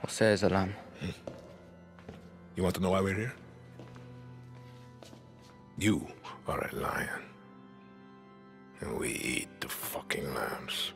What says a lamb. You want to know why we're here? You are a lion. And we eat the fucking lambs.